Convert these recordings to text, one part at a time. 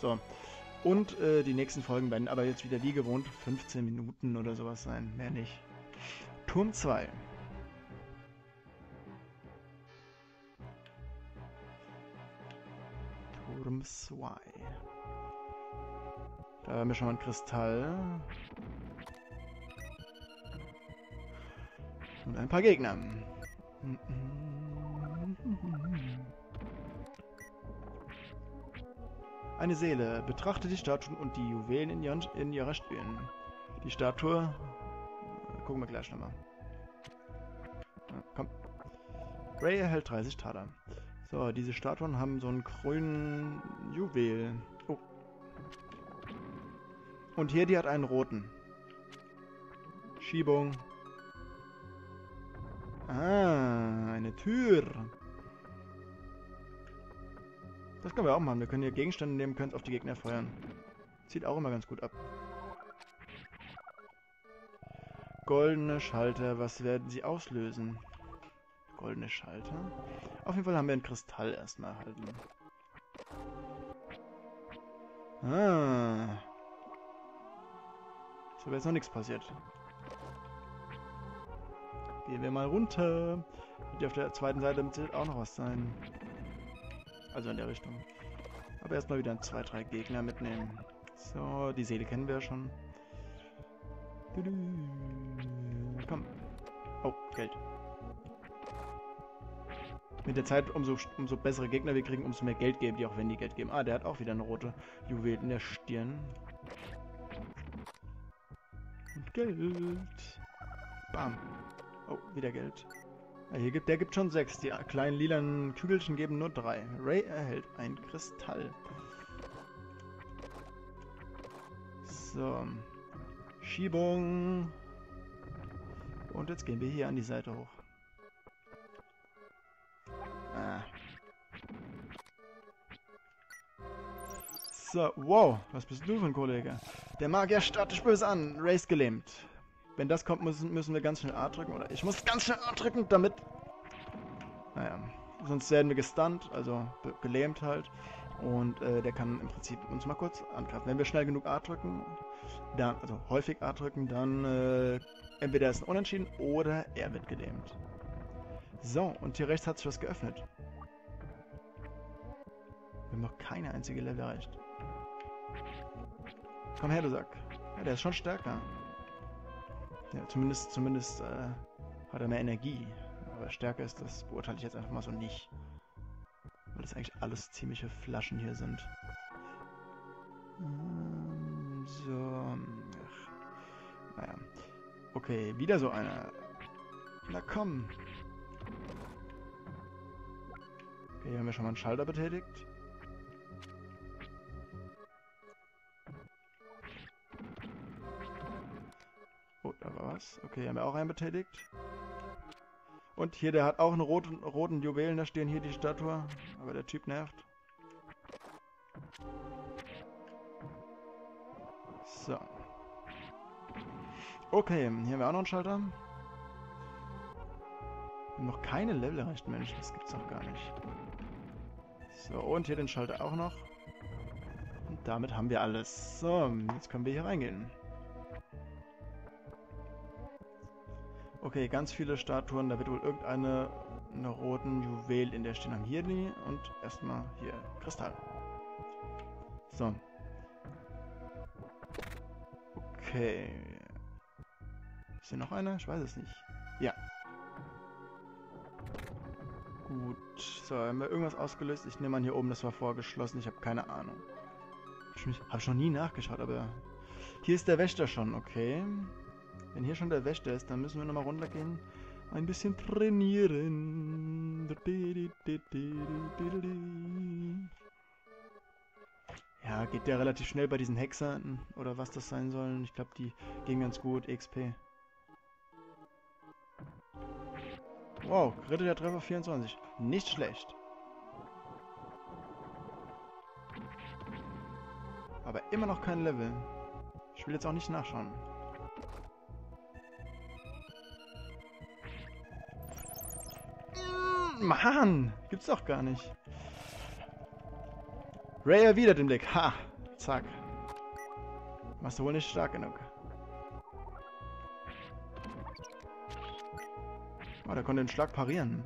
So. Und äh, die nächsten Folgen werden aber jetzt wieder wie gewohnt 15 Minuten oder sowas sein. Mehr nicht. Turm 2. Turm 2. Da haben wir schon mal ein Kristall. Und ein paar Gegner. Eine Seele. Betrachte die Statuen und die Juwelen in, ihren, in ihrer Stirn. Die Statue... Äh, gucken wir gleich nochmal. Ja, komm. Ray erhält 30 Taler. So, diese Statuen haben so einen grünen Juwel. Oh. Und hier, die hat einen roten. Schiebung. Ah, eine Tür. Das können wir auch machen. Wir können hier Gegenstände nehmen, können es auf die Gegner feuern. Sieht auch immer ganz gut ab. Goldene Schalter. Was werden sie auslösen? Goldene Schalter. Auf jeden Fall haben wir einen Kristall erstmal erhalten. Ah. So wäre jetzt noch nichts passiert. Gehen wir mal runter. Wird auf der zweiten Seite mit auch noch was sein. Also in der Richtung. Aber erstmal wieder zwei, drei Gegner mitnehmen. So, die Seele kennen wir ja schon. Komm. Oh, Geld. Mit der Zeit, umso, umso bessere Gegner wir kriegen, umso mehr Geld geben die, auch wenn die Geld geben. Ah, der hat auch wieder eine rote Juwel in der Stirn. Und Geld. Bam. Oh, wieder Geld. Hier gibt, der gibt schon sechs. Die kleinen lilanen Kügelchen geben nur drei. Ray erhält ein Kristall. So. Schiebung. Und jetzt gehen wir hier an die Seite hoch. Ah. So, wow. Was bist du für ein Kollege? Der Magier starrt dich böse an. Race gelähmt. Wenn das kommt, müssen, müssen wir ganz schnell A drücken. Oder ich muss ganz schnell A drücken, damit... Naja, sonst werden wir gestunt, also gelähmt halt. Und äh, der kann im Prinzip uns mal kurz angreifen. Wenn wir schnell genug A drücken, dann, also häufig A drücken, dann äh, entweder ist ein Unentschieden oder er wird gelähmt. So, und hier rechts hat sich was geöffnet. Wir haben noch keine einzige Level erreicht. Komm her, du Sack. Ja, der ist schon stärker. Ja, zumindest, zumindest äh, hat er mehr Energie. Aber stärker ist das, beurteile ich jetzt einfach mal so nicht. Weil das eigentlich alles ziemliche Flaschen hier sind. Ähm, so. Ach. Naja. Okay, wieder so einer. Na komm. Okay, hier haben wir schon mal einen Schalter betätigt. Was. Okay, haben wir auch einen betätigt. Und hier, der hat auch einen roten, roten Juwelen, da stehen hier die Statue. Aber der Typ nervt. So. Okay, hier haben wir auch noch einen Schalter. Noch keine Level erreicht, Mensch, das gibt's doch gar nicht. So, und hier den Schalter auch noch. Und damit haben wir alles. So, jetzt können wir hier reingehen. Okay, ganz viele Statuen. Da wird wohl irgendeine eine roten Juwel in der stehen haben. Hier die und erstmal hier Kristall. So. Okay. Ist hier noch einer? Ich weiß es nicht. Ja. Gut. So, haben wir irgendwas ausgelöst? Ich nehme an, hier oben, das war vorgeschlossen. Ich habe keine Ahnung. Habe ich noch nie nachgeschaut, aber... Hier ist der Wächter schon, okay. Wenn hier schon der Wächter ist, dann müssen wir nochmal runtergehen. Ein bisschen trainieren. Ja, geht der relativ schnell bei diesen Hexern oder was das sein sollen. Ich glaube, die gehen ganz gut. XP. Wow, Ritter der Treffer 24. Nicht schlecht. Aber immer noch kein Level. Ich will jetzt auch nicht nachschauen. Mann, gibt's doch gar nicht. Ray erwidert den Blick. Ha! Zack. Machst du wohl nicht stark genug. Oh, der konnte den Schlag parieren.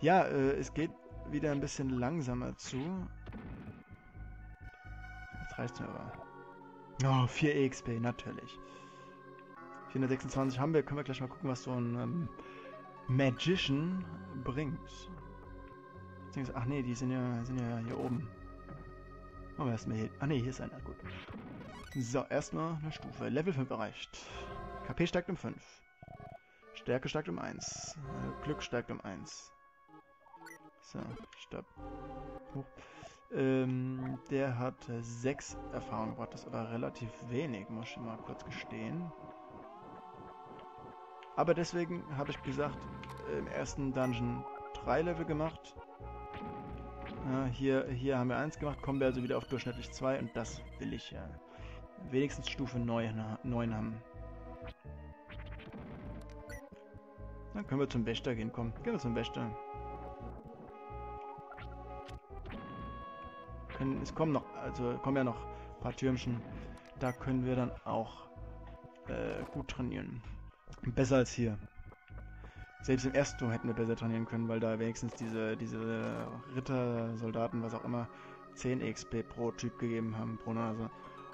Ja, äh, es geht wieder ein bisschen langsamer zu. Jetzt reicht's mir aber. Oh, 4 EXP, natürlich. 426 haben wir. Können wir gleich mal gucken, was so ein ähm, Magician bringt. Ach nee, die sind ja, sind ja hier oben. Machen wir erstmal hier. Ah nee, hier ist einer. Gut. So, erstmal eine Stufe. Level 5 erreicht. KP steigt um 5. Stärke steigt um 1. Äh, Glück steigt um 1. So, stopp. Hoch. Ähm, der hat 6 Erfahrung gebracht. Das ist aber relativ wenig, muss ich mal kurz gestehen. Aber deswegen habe ich gesagt, im ersten Dungeon 3 Level gemacht. Ja, hier, hier haben wir 1 gemacht, kommen wir also wieder auf durchschnittlich 2 und das will ich ja wenigstens Stufe 9, 9 haben. Dann können wir zum Wächter gehen, komm. Gehen wir zum Wächter. Können, es kommen noch, also kommen ja noch ein paar Türmchen. Da können wir dann auch äh, gut trainieren. Besser als hier. Selbst im ersten Turm hätten wir besser trainieren können, weil da wenigstens diese, diese Ritter, Soldaten, was auch immer, 10 XP pro Typ gegeben haben, pro Nase.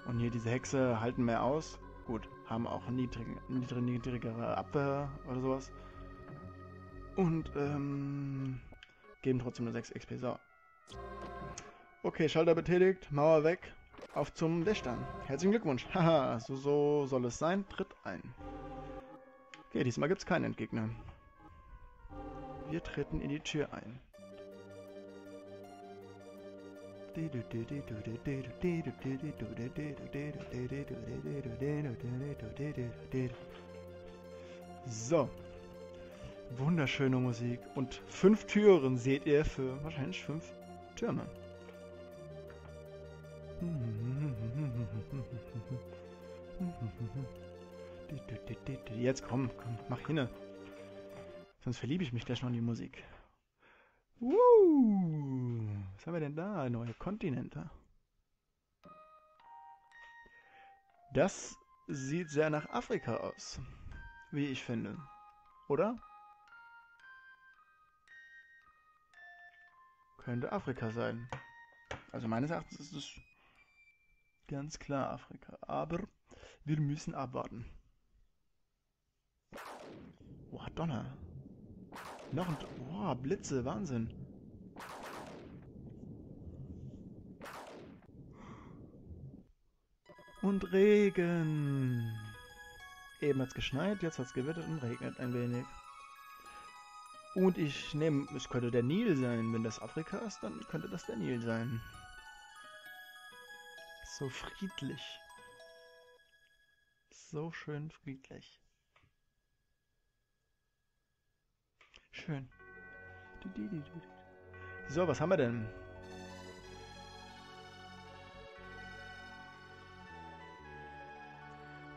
Und hier diese Hexe halten mehr aus. Gut, haben auch niedrig, niedrig, niedrigere Abwehr oder sowas. Und ähm, geben trotzdem nur 6 XP. So. Okay, Schalter betätigt, Mauer weg. Auf zum Wächter. Herzlichen Glückwunsch. Haha, so, so soll es sein. Tritt ein. Okay, diesmal gibt es keinen Entgegner. Wir treten in die Tür ein. So. Wunderschöne Musik. Und fünf Türen seht ihr für wahrscheinlich fünf Türme. Jetzt komm, komm, mach hin. Sonst verliebe ich mich gleich noch in die Musik. Uh, was haben wir denn da? Neue Kontinente. Das sieht sehr nach Afrika aus. Wie ich finde. Oder? Könnte Afrika sein. Also meines Erachtens ist es ganz klar Afrika. Aber wir müssen abwarten. Boah, Donner. Noch ein... Boah, Blitze, Wahnsinn. Und Regen. Eben hat es geschneit, jetzt hat es gewittert und regnet ein wenig. Und ich nehme, es könnte der Nil sein. Wenn das Afrika ist, dann könnte das der Nil sein. So friedlich. So schön friedlich. Schön. So, was haben wir denn?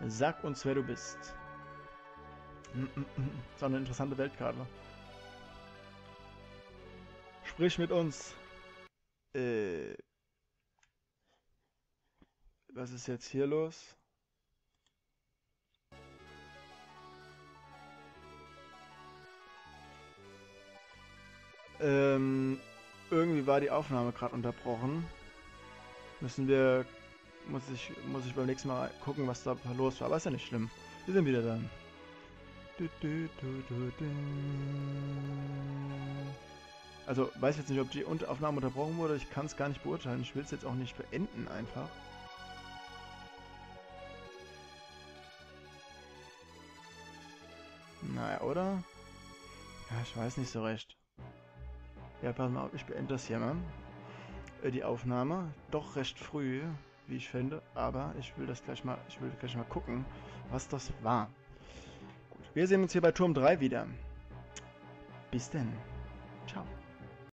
Sag uns, wer du bist. So eine interessante Weltkarte. Sprich mit uns. Äh, was ist jetzt hier los? Ähm, irgendwie war die Aufnahme gerade unterbrochen. Müssen wir, muss ich, muss ich beim nächsten Mal gucken, was da los war. Aber ist ja nicht schlimm. Wir sind wieder da. Also, weiß jetzt nicht, ob die Aufnahme unterbrochen wurde. Ich kann es gar nicht beurteilen. Ich will es jetzt auch nicht beenden einfach. Naja, oder? Ja, ich weiß nicht so recht. Ja, pass mal auf, ich beende das hier mal. Äh, die Aufnahme. Doch recht früh, wie ich finde. Aber ich will das gleich mal, ich will gleich mal gucken, was das war. Gut, wir sehen uns hier bei Turm 3 wieder. Bis denn. Ciao.